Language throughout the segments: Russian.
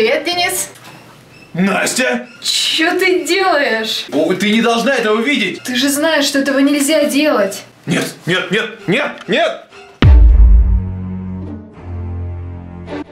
Привет, Денис. Настя! Что ты делаешь? О, ты не должна этого видеть! Ты же знаешь, что этого нельзя делать. Нет, нет, нет, нет, нет!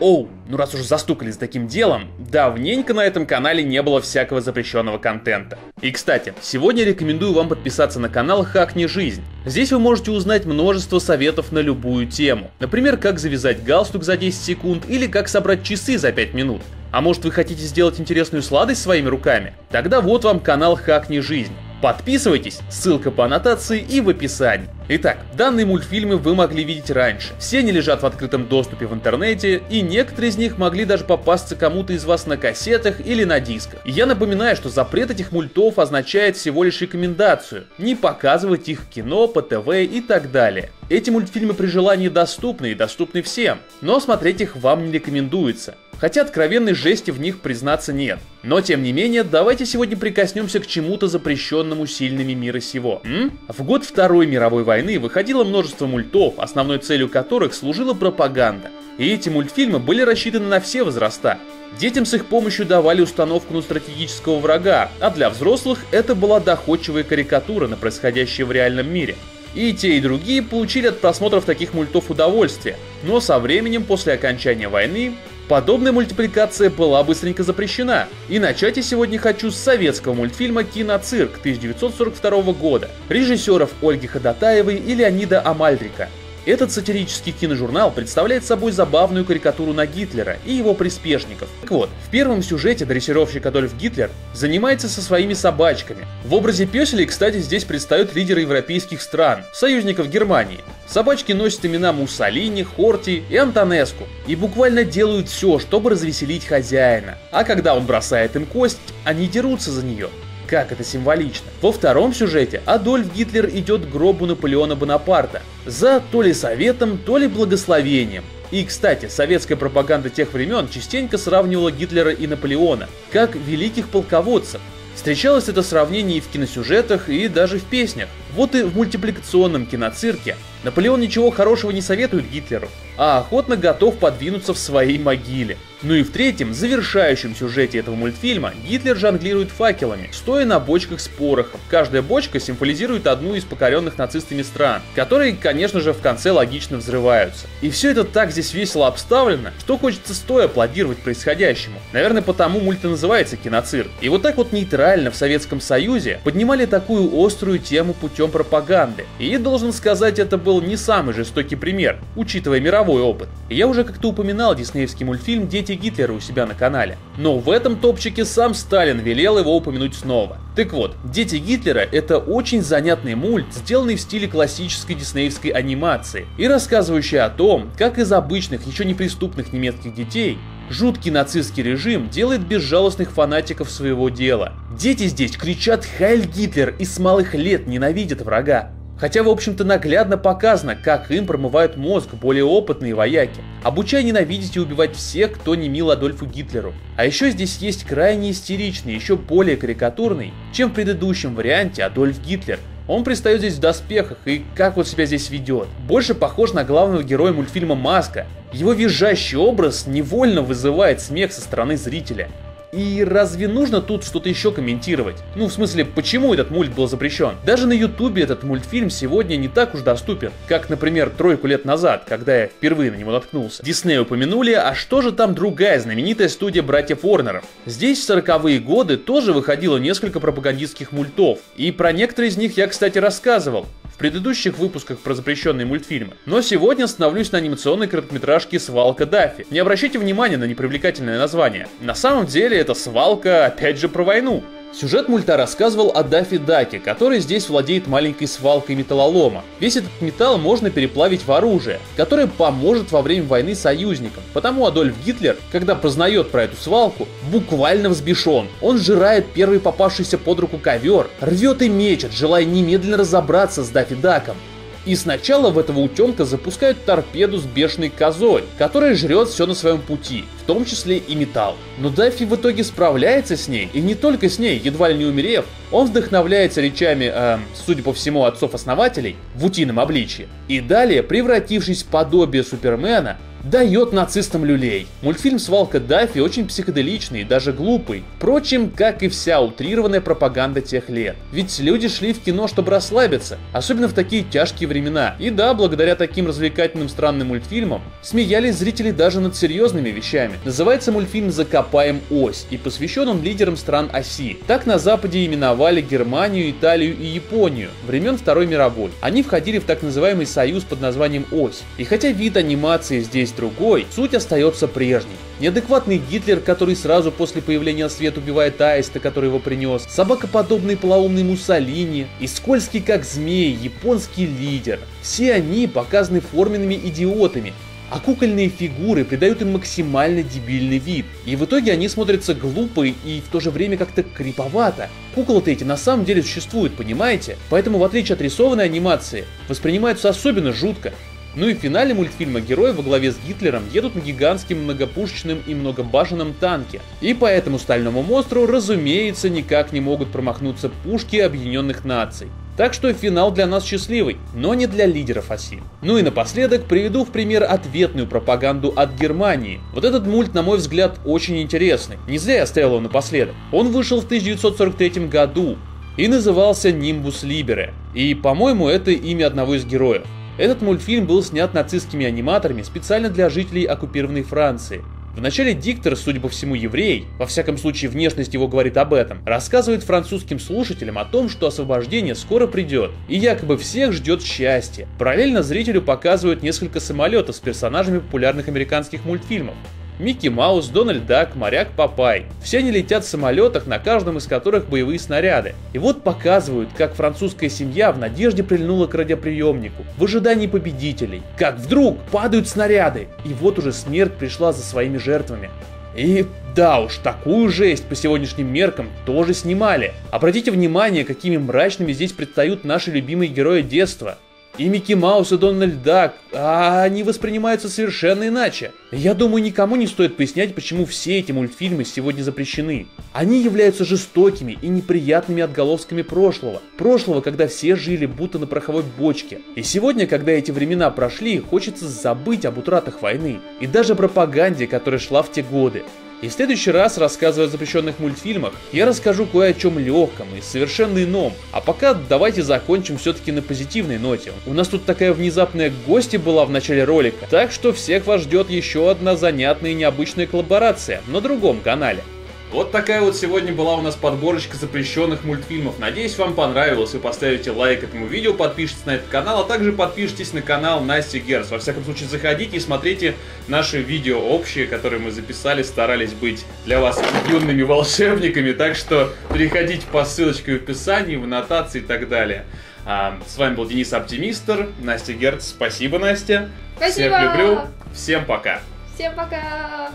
Оу, ну раз уж застукали с таким делом, давненько на этом канале не было всякого запрещенного контента. И кстати, сегодня рекомендую вам подписаться на канал Хакни Жизнь. Здесь вы можете узнать множество советов на любую тему. Например, как завязать галстук за 10 секунд или как собрать часы за 5 минут. А может вы хотите сделать интересную сладость своими руками? Тогда вот вам канал Хакни Жизнь. Подписывайтесь, ссылка по аннотации и в описании. Итак, данные мультфильмы вы могли видеть раньше. Все они лежат в открытом доступе в интернете, и некоторые из них могли даже попасться кому-то из вас на кассетах или на дисках. Я напоминаю, что запрет этих мультов означает всего лишь рекомендацию. Не показывать их в кино, по ТВ и так далее. Эти мультфильмы при желании доступны и доступны всем, но смотреть их вам не рекомендуется. Хотя откровенной жести в них признаться нет. Но тем не менее, давайте сегодня прикоснемся к чему-то запрещенному сильными мира сего. М? В год Второй мировой войны выходило множество мультов, основной целью которых служила пропаганда. И эти мультфильмы были рассчитаны на все возраста. Детям с их помощью давали установку на стратегического врага, а для взрослых это была доходчивая карикатура на происходящее в реальном мире. И те, и другие получили от просмотров таких мультов удовольствие, но со временем после окончания войны Подобная мультипликация была быстренько запрещена. И начать я сегодня хочу с советского мультфильма «Киноцирк» 1942 года, режиссеров Ольги Ходатаевой и Леонида Амальдрика. Этот сатирический киножурнал представляет собой забавную карикатуру на Гитлера и его приспешников. Так вот, в первом сюжете дрессировщик Адольф Гитлер занимается со своими собачками. В образе песелей, кстати, здесь предстают лидеры европейских стран, союзников Германии. Собачки носят имена Муссолини, Хорти и Антонеску и буквально делают все, чтобы развеселить хозяина. А когда он бросает им кость, они дерутся за нее. Как это символично. Во втором сюжете Адольф Гитлер идет к гробу Наполеона Бонапарта за то ли советом, то ли благословением. И, кстати, советская пропаганда тех времен частенько сравнивала Гитлера и Наполеона, как великих полководцев. Встречалось это сравнение и в киносюжетах, и даже в песнях. Вот и в мультипликационном киноцирке Наполеон ничего хорошего не советует Гитлеру, а охотно готов подвинуться в своей могиле. Ну и в третьем, завершающем сюжете этого мультфильма, Гитлер жонглирует факелами, стоя на бочках с порохом. Каждая бочка символизирует одну из покоренных нацистами стран, которые, конечно же, в конце логично взрываются. И все это так здесь весело обставлено, что хочется стоя аплодировать происходящему. Наверное, потому мульт и называется киноцирк. И вот так вот нейтрально в Советском Союзе поднимали такую острую тему путем пропаганды. И должен сказать, это был не самый жестокий пример, учитывая мировой опыт. Я уже как-то упоминал диснеевский мультфильм «Дети Гитлера» у себя на канале. Но в этом топчике сам Сталин велел его упомянуть снова. Так вот, «Дети Гитлера» — это очень занятный мульт, сделанный в стиле классической диснеевской анимации и рассказывающий о том, как из обычных, еще неприступных немецких детей Жуткий нацистский режим делает безжалостных фанатиков своего дела. Дети здесь кричат «Хайль Гитлер» и с малых лет ненавидят врага. Хотя, в общем-то, наглядно показано, как им промывают мозг более опытные вояки, обучая ненавидеть и убивать всех, кто не мил Адольфу Гитлеру. А еще здесь есть крайне истеричный, еще более карикатурный, чем в предыдущем варианте Адольф Гитлер. Он предстает здесь в доспехах и как вот себя здесь ведет. Больше похож на главного героя мультфильма «Маска». Его визжащий образ невольно вызывает смех со стороны зрителя. И разве нужно тут что-то еще комментировать? Ну, в смысле, почему этот мульт был запрещен? Даже на ютубе этот мультфильм сегодня не так уж доступен, как, например, тройку лет назад, когда я впервые на него наткнулся. Дисней упомянули, а что же там другая знаменитая студия братьев Warner? Здесь в 40-е годы тоже выходило несколько пропагандистских мультов, и про некоторые из них я, кстати, рассказывал предыдущих выпусках про запрещенные мультфильмы. Но сегодня остановлюсь на анимационной короткометражке «Свалка Даффи». Не обращайте внимания на непривлекательное название. На самом деле это свалка опять же про войну. Сюжет мульта рассказывал о Даффи Даке, который здесь владеет маленькой свалкой металлолома. Весь этот металл можно переплавить в оружие, которое поможет во время войны союзникам. Потому Адольф Гитлер, когда познает про эту свалку, буквально взбешен. Он сжирает первый попавшийся под руку ковер, рвет и мечет, желая немедленно разобраться с Даффи Даком. И сначала в этого утенка запускают торпеду с бешеной козой, которая жрет все на своем пути, в том числе и металл. Но Даффи в итоге справляется с ней, и не только с ней, едва ли не умерев, он вдохновляется речами, э, судя по всему, отцов-основателей в утином обличье. И далее, превратившись в подобие Супермена, дает нацистам люлей. Мультфильм «Свалка Даффи» очень психоделичный и даже глупый. Впрочем, как и вся утрированная пропаганда тех лет. Ведь люди шли в кино, чтобы расслабиться, особенно в такие тяжкие времена. И да, благодаря таким развлекательным странным мультфильмам, смеялись зрители даже над серьезными вещами. Называется мультфильм «Закопаем ось» и посвящен он лидерам стран оси. Так на Западе именовали Германию, Италию и Японию времен Второй мировой. Они входили в так называемый союз под названием «Ось». И хотя вид анимации здесь другой, суть остается прежней. Неадекватный Гитлер, который сразу после появления на свет убивает Аиста, который его принес, собакоподобный полоумный Муссолини и скользкий как змей японский лидер. Все они показаны форменными идиотами, а кукольные фигуры придают им максимально дебильный вид. И в итоге они смотрятся глупо и в то же время как-то криповато. Куклы-то эти на самом деле существуют, понимаете? Поэтому в отличие от рисованной анимации, воспринимаются особенно жутко. Ну и в финале мультфильма герои во главе с Гитлером едут на гигантском многопушечном и многобашенном танке. И по этому стальному монстру, разумеется, никак не могут промахнуться пушки Объединенных Наций. Так что финал для нас счастливый, но не для лидеров оси. Ну и напоследок приведу в пример ответную пропаганду от Германии. Вот этот мульт, на мой взгляд, очень интересный. Не зря я оставил его напоследок. Он вышел в 1943 году и назывался Nimbus Libere. И, по-моему, это имя одного из героев. Этот мультфильм был снят нацистскими аниматорами специально для жителей оккупированной Франции. Вначале диктор, судя по всему еврей, во всяком случае внешность его говорит об этом, рассказывает французским слушателям о том, что освобождение скоро придет, и якобы всех ждет счастье. Параллельно зрителю показывают несколько самолетов с персонажами популярных американских мультфильмов. Микки Маус, Дональд Дак, Моряк Папай. Все они летят в самолетах, на каждом из которых боевые снаряды. И вот показывают, как французская семья в надежде прильнула к радиоприемнику, в ожидании победителей. Как вдруг падают снаряды, и вот уже смерть пришла за своими жертвами. И да уж, такую жесть по сегодняшним меркам тоже снимали. Обратите внимание, какими мрачными здесь предстают наши любимые герои детства – и Микки Маус, и Дональд Дак, а они воспринимаются совершенно иначе. Я думаю, никому не стоит пояснять, почему все эти мультфильмы сегодня запрещены. Они являются жестокими и неприятными отголосками прошлого. Прошлого, когда все жили будто на пороховой бочке. И сегодня, когда эти времена прошли, хочется забыть об утратах войны. И даже пропаганде, которая шла в те годы. И в следующий раз, рассказывая о запрещенных мультфильмах, я расскажу кое о чем легком и совершенно ином. А пока давайте закончим все-таки на позитивной ноте. У нас тут такая внезапная гостья была в начале ролика, так что всех вас ждет еще одна занятная и необычная коллаборация на другом канале. Вот такая вот сегодня была у нас подборочка запрещенных мультфильмов. Надеюсь, вам понравилось. Вы поставите лайк этому видео, подпишитесь на этот канал, а также подпишитесь на канал Насти Герц. Во всяком случае, заходите и смотрите наши видео общие, которые мы записали, старались быть для вас юными волшебниками. Так что переходите по ссылочке в описании, в аннотации и так далее. А, с вами был Денис Оптимистр, Настя Герц. Спасибо, Настя. Спасибо. Всех люблю. Всем пока. Всем пока!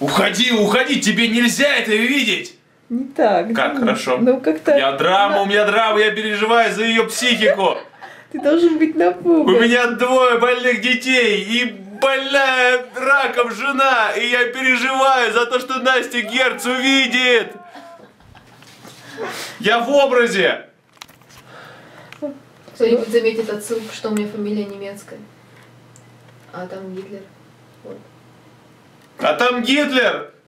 Уходи, уходи, тебе нельзя это видеть! Не так. Как, Денис. хорошо. Ну как-то... Я драма, у меня драма, я переживаю за ее психику. Ты должен быть напуган. У меня двое больных детей и больная раком жена, и я переживаю за то, что Настя Герц увидит. Я в образе. Кто-нибудь заметит отсылку, что у меня фамилия немецкая. А там Гитлер. Вот. А там Гитлер.